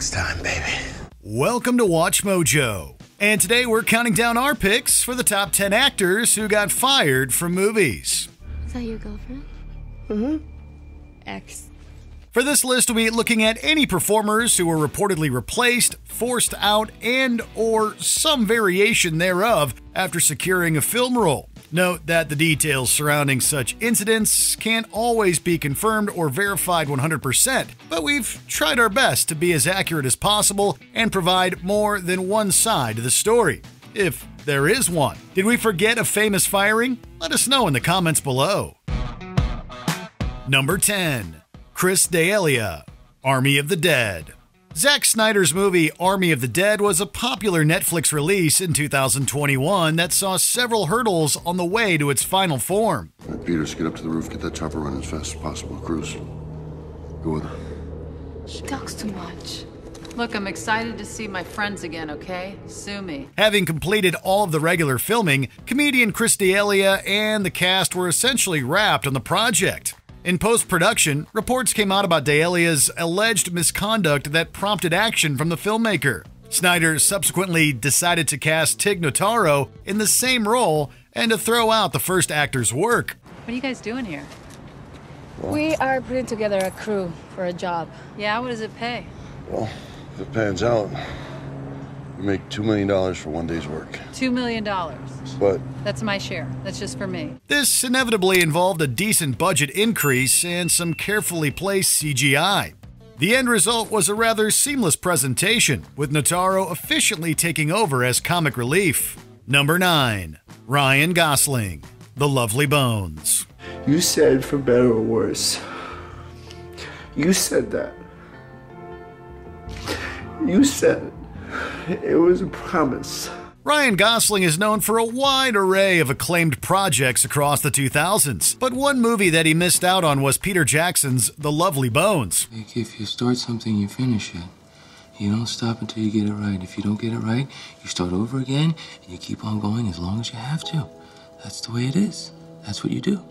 next time, baby. Welcome to Watch Mojo. And today we're counting down our picks for the top 10 actors who got fired from movies. Is that your girlfriend? Mm-hmm. Ex. For this list, we'll be looking at any performers who were reportedly replaced, forced out, and or some variation thereof after securing a film role. Note that the details surrounding such incidents can't always be confirmed or verified 100%, but we've tried our best to be as accurate as possible and provide more than one side to the story. If there is one. Did we forget a famous firing? Let us know in the comments below. Number 10. Chris D'Elia, Army of the Dead. Zack Snyder's movie Army of the Dead was a popular Netflix release in 2021 that saw several hurdles on the way to its final form. All right, Peters, get up to the roof. Get that chopper running as fast as possible. Cruz, go with her. He talks too much. Look, I'm excited to see my friends again, okay? Sue me. Having completed all of the regular filming, comedian Chris D'Elia and the cast were essentially wrapped on the project. In post production, reports came out about D'Elia's alleged misconduct that prompted action from the filmmaker. Snyder subsequently decided to cast Tig Notaro in the same role and to throw out the first actor's work. What are you guys doing here? We are putting together a crew for a job. Yeah, what does it pay? Well, if it pans out, we make $2 million for one day's work. Two million dollars. But That's my share. That's just for me. This inevitably involved a decent budget increase and some carefully placed CGI. The end result was a rather seamless presentation, with Notaro efficiently taking over as comic relief. Number 9. Ryan Gosling, The Lovely Bones. You said for better or worse. You said that. You said it. It was a promise. Ryan Gosling is known for a wide array of acclaimed projects across the 2000s, but one movie that he missed out on was Peter Jackson's The Lovely Bones. If you start something, you finish it. You don't stop until you get it right. If you don't get it right, you start over again and you keep on going as long as you have to. That's the way it is. That's what you do.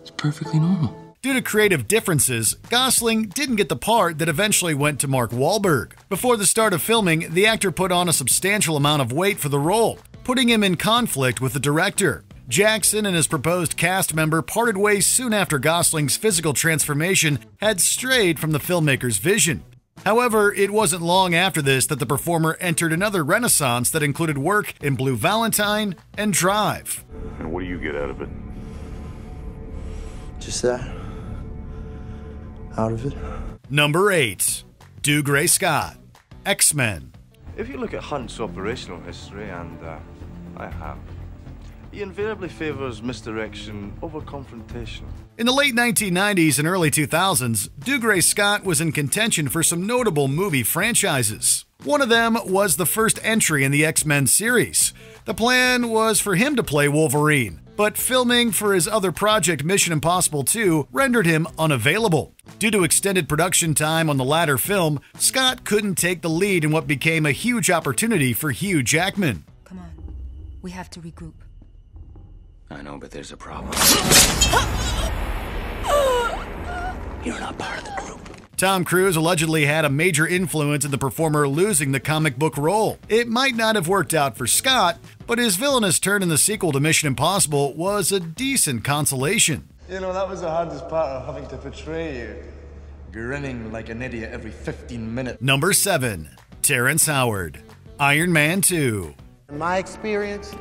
It's perfectly normal. Due to creative differences, Gosling didn't get the part that eventually went to Mark Wahlberg. Before the start of filming, the actor put on a substantial amount of weight for the role, putting him in conflict with the director. Jackson and his proposed cast member parted ways soon after Gosling's physical transformation had strayed from the filmmaker's vision. However, it wasn't long after this that the performer entered another renaissance that included work in Blue Valentine and Drive. And what do you get out of it? Just that. Out of it. Number 8. Dougray Scott, X Men. If you look at Hunt's operational history, and uh, I have, he invariably favors misdirection over confrontation. In the late 1990s and early 2000s, Dougray Scott was in contention for some notable movie franchises. One of them was the first entry in the X Men series. The plan was for him to play Wolverine, but filming for his other project, Mission Impossible 2, rendered him unavailable. Due to extended production time on the latter film, Scott couldn't take the lead in what became a huge opportunity for Hugh Jackman. Come on. We have to regroup. I know, but there's a problem. You're not part of the group. Tom Cruise allegedly had a major influence in the performer losing the comic book role. It might not have worked out for Scott, but his villainous turn in the sequel to Mission Impossible was a decent consolation. You know, that was the hardest part of having to portray you. Grinning like an idiot every 15 minutes. Number 7. Terrence Howard, Iron Man 2. In my experience,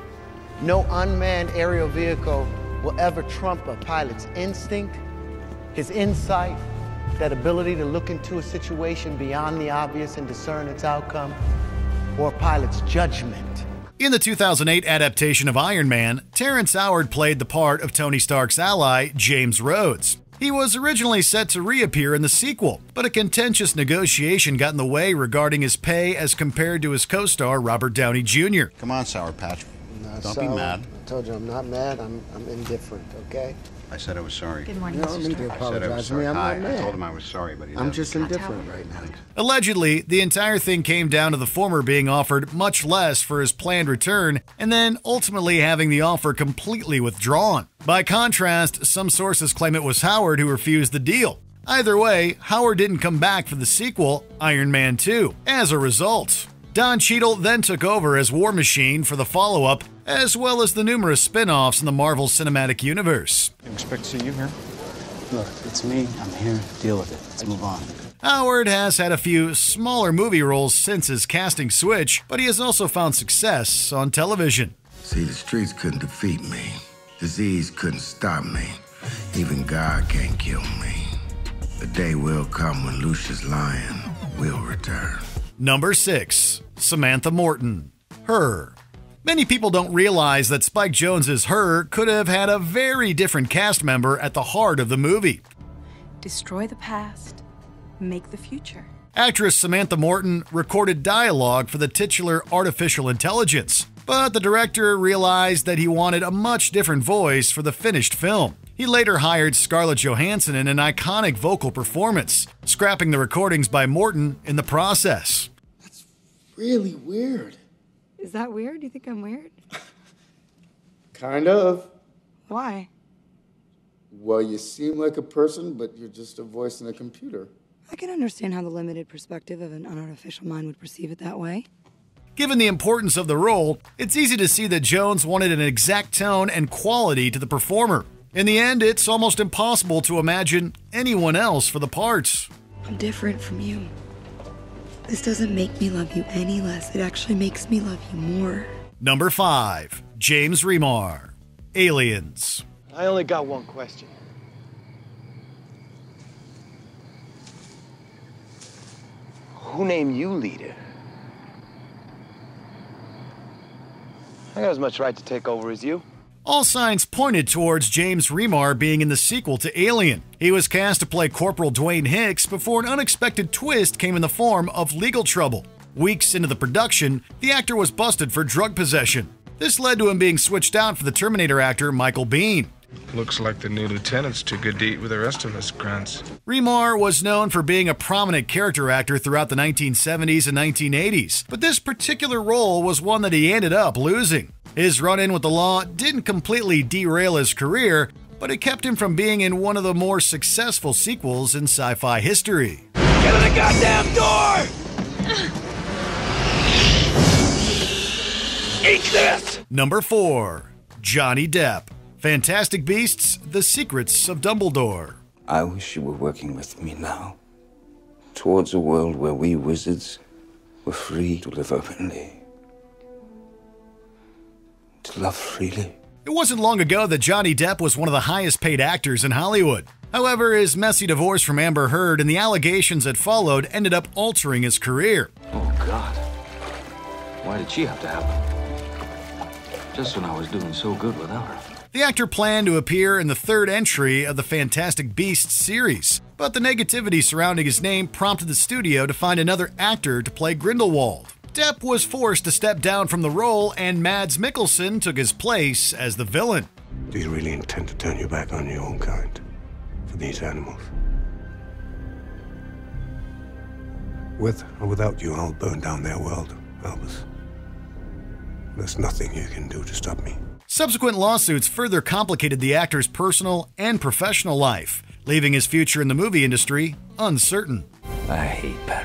no unmanned aerial vehicle will ever trump a pilot's instinct, his insight, that ability to look into a situation beyond the obvious and discern its outcome, or a pilot's judgment. In the 2008 adaptation of Iron Man, Terrence Howard played the part of Tony Stark's ally, James Rhodes. He was originally set to reappear in the sequel, but a contentious negotiation got in the way regarding his pay as compared to his co star Robert Downey Jr. Come on, Sour Patch. Not Don't be mad. I told you I'm not mad, I'm, I'm indifferent, okay? I said I was sorry. Good morning, You don't Mr. need to Stark. I said I apologize was to me, sorry. I'm Hi, not I mad. told him I was sorry, but he I'm doesn't. just indifferent right now. Allegedly, the entire thing came down to the former being offered much less for his planned return and then ultimately having the offer completely withdrawn. By contrast, some sources claim it was Howard who refused the deal. Either way, Howard didn't come back for the sequel, Iron Man 2, as a result. Don Cheadle then took over as War Machine for the follow up, as well as the numerous spin offs in the Marvel Cinematic Universe. Didn't expect to see you here. Look, it's me. I'm here. Deal with it. Let's move on. Howard has had a few smaller movie roles since his casting switch, but he has also found success on television. See, the streets couldn't defeat me. Disease couldn't stop me. Even God can't kill me. The day will come when Lucius Lyon will return. Number 6. Samantha Morton. Her. Many people don't realize that Spike Jonze's Her could have had a very different cast member at the heart of the movie. Destroy the past, make the future. Actress Samantha Morton recorded dialogue for the titular artificial intelligence, but the director realized that he wanted a much different voice for the finished film. He later hired Scarlett Johansson in an iconic vocal performance, scrapping the recordings by Morton in the process. That's really weird. Is that weird? Do you think I'm weird? Kind of. Why? Well, you seem like a person, but you're just a voice in a computer. I can understand how the limited perspective of an unartificial mind would perceive it that way. Given the importance of the role, it's easy to see that Jonze wanted an exact tone and quality to the performer. In the end, it's almost impossible to imagine anyone else for the parts. I'm different from you. This doesn't make me love you any less. It actually makes me love you more. Number 5. James Remar. Aliens. I only got one question. Who named you leader? I got as much right to take over as you. All signs pointed towards James Remar being in the sequel to Alien. He was cast to play Corporal Dwayne Hicks before an unexpected twist came in the form of legal trouble. Weeks into the production, the actor was busted for drug possession. This led to him being switched out for the Terminator actor Michael Biehn. Looks like the new lieutenant's too good to eat with the rest of us, Grunts. Remar was known for being a prominent character actor throughout the 1970s and 1980s, but this particular role was one that he ended up losing. His run in with the law didn't completely derail his career, but it kept him from being in one of the more successful sequels in sci fi history. Get in the goddamn door! Eat this! Number 4. Johnny Depp. Fantastic Beasts The Secrets of Dumbledore. I wish you were working with me now. Towards a world where we wizards were free to live openly. To love freely. It wasn't long ago that Johnny Depp was one of the highest paid actors in Hollywood. However, his messy divorce from Amber Heard and the allegations that followed ended up altering his career. Oh, God. Why did she have to happen? Just when I was doing so good without her. The actor planned to appear in the third entry of the Fantastic Beasts series, but the negativity surrounding his name prompted the studio to find another actor to play Grindelwald. Depp was forced to step down from the role, and Mads Mikkelsen took his place as the villain. Do you really intend to turn your back on your own kind for these animals? With or without you, I'll burn down their world, Albus. There's nothing you can do to stop me. Subsequent lawsuits further complicated the actor's personal and professional life, leaving his future in the movie industry uncertain. I hate Paris.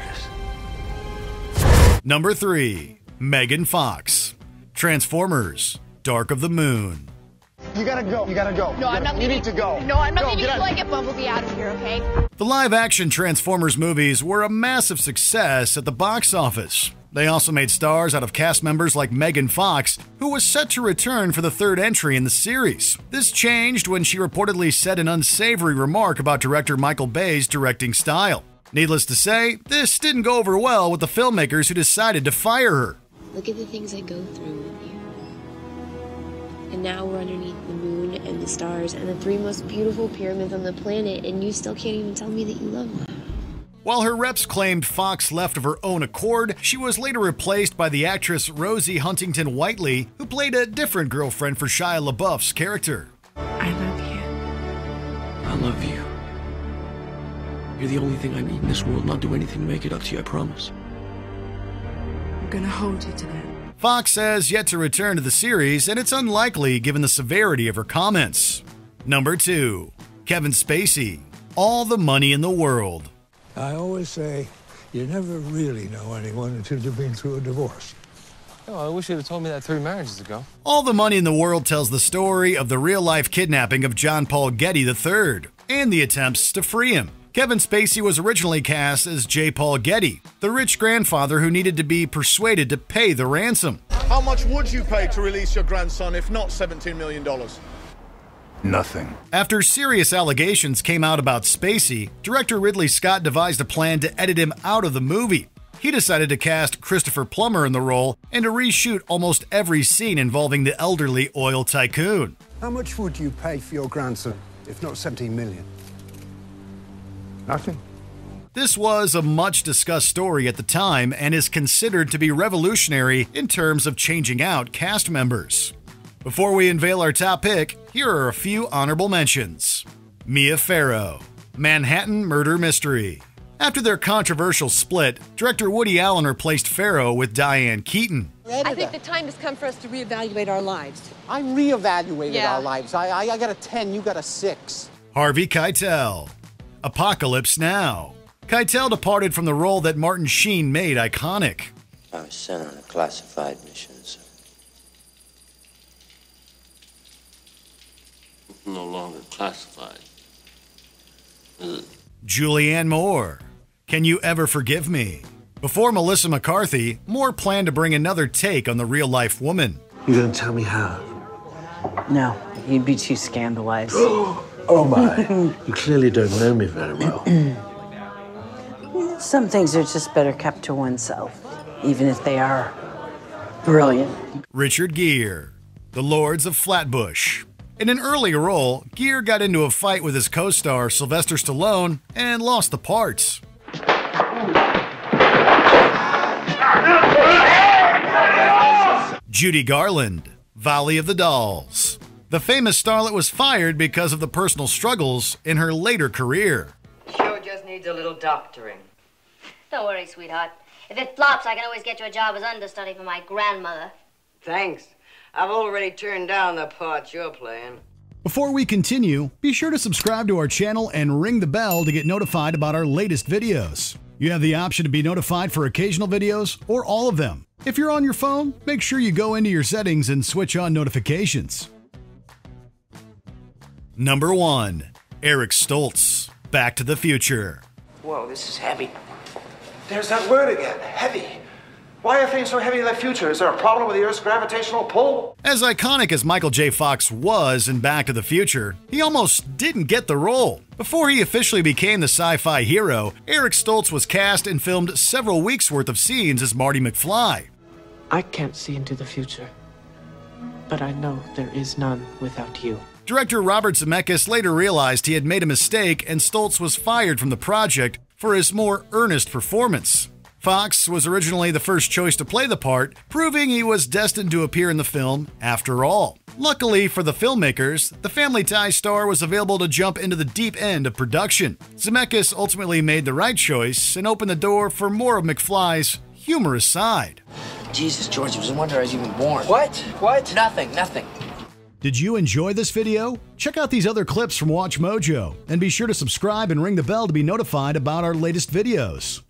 Number 3. Megan Fox. Transformers Dark of the Moon. You gotta go. You gotta go. No, I'm not You leaving. need to go. No, I'm not Go, leaving get until. I get Bumblebee out of here, okay? The live action Transformers movies were a massive success at the box office. They also made stars out of cast members like Megan Fox, who was set to return for the third entry in the series. This changed when she reportedly said an unsavory remark about director Michael Bay's directing style. Needless to say, this didn't go over well with the filmmakers who decided to fire her. Look at the things I go through with you. And now we're underneath the moon and the stars and the three most beautiful pyramids on the planet, and you still can't even tell me that you love me. While her reps claimed Fox left of her own accord, she was later replaced by the actress Rosie Huntington Whiteley, who played a different girlfriend for Shia LaBeouf's character. I love you. You're the only thing I need in this world, and I'll do anything to make it up to you, I promise. I'm gonna hold you to that. Fox has yet to return to the series, and it's unlikely given the severity of her comments. Number 2. Kevin Spacey. all the money in the world. I always say you never really know anyone until you've been through a divorce. Oh, I wish you'd have told me that three marriages ago. All the Money in the World tells the story of the real life kidnapping of John Paul Getty III and the attempts to free him. Kevin Spacey was originally cast as J. Paul Getty, the rich grandfather who needed to be persuaded to pay the ransom. How much would you pay to release your grandson if not $17 million? Nothing. After serious allegations came out about Spacey, director Ridley Scott devised a plan to edit him out of the movie. He decided to cast Christopher Plummer in the role and to reshoot almost every scene involving the elderly oil tycoon. How much would you pay for your grandson, if not 17 million? Nothing. This was a much discussed story at the time and is considered to be revolutionary in terms of changing out cast members. Before we unveil our top pick, here are a few honorable mentions Mia Farrow, Manhattan Murder Mystery. After their controversial split, director Woody Allen replaced Farrow with Diane Keaton. I think the time has come for us to reevaluate our lives. I reevaluated Yeah. our lives. I, I, I got a 10, you got a 6. Harvey Keitel, Apocalypse Now. Keitel departed from the role that Martin Sheen made iconic. I was sent on a classified mission, sir. No longer classified. Is it? Julianne Moore, Can You Ever Forgive Me? Before Melissa McCarthy, Moore planned to bring another take on the real life woman. You're gonna tell me how? No, you'd be too scandalized. Oh my. you clearly don't know me very well. Some things are just better kept to oneself, even if they are brilliant. Richard Gere, The Lords of Flatbush. In an early role, Gere got into a fight with his co star Sylvester Stallone and lost the parts. Judy Garland, Valley of the Dolls. The famous starlet was fired because of the personal struggles in her later career. Show just needs a little doctoring. Don't worry, sweetheart. If it flops, I can always get you a job as understudy for my grandmother. Thanks. I've already turned down the part you're playing. Before we continue, be sure to subscribe to our channel and ring the bell to get notified about our latest videos. You have the option to be notified for occasional videos or all of them. If you're on your phone, make sure you go into your settings and switch on notifications. Number 1. Eric Stoltz, Back to the Future. Whoa, this is heavy. There's that word again, heavy. Why are things so heavy in the future? Is there a problem with the Earth's gravitational pull? As iconic as Michael J. Fox was in Back to the Future, he almost didn't get the role. Before he officially became the sci fi hero, Eric Stoltz was cast and filmed several weeks' worth of scenes as Marty McFly. I can't see into the future, but I know there is none without you. Director Robert Zemeckis later realized he had made a mistake and Stoltz was fired from the project for his more earnest performance. Fox was originally the first choice to play the part, proving he was destined to appear in the film after all. Luckily for the filmmakers, the Family Tie star was available to jump into the deep end of production. Zemeckis ultimately made the right choice and opened the door for more of McFly's humorous side. Jesus, George, it was a wonder I was even born. What? What? Nothing, nothing. Did you enjoy this video? Check out these other clips from Watch Mojo and be sure to subscribe and ring the bell to be notified about our latest videos.